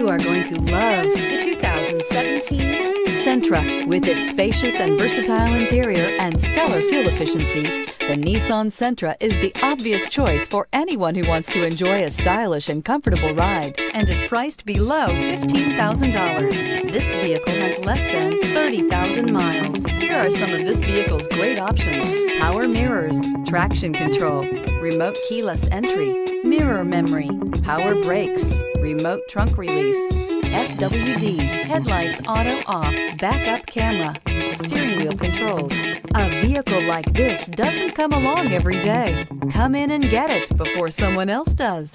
You are going to love the 2017 Sentra. With its spacious and versatile interior and stellar fuel efficiency, the Nissan Sentra is the obvious choice for anyone who wants to enjoy a stylish and comfortable ride and is priced below $15,000. This vehicle has less than 30,000 miles. Here are some of this vehicle's great options. Power mirrors, traction control, remote keyless entry, mirror memory, power brakes, remote trunk release, FWD, headlights auto off, backup camera, steering wheel controls. A vehicle like this doesn't come along every day. Come in and get it before someone else does.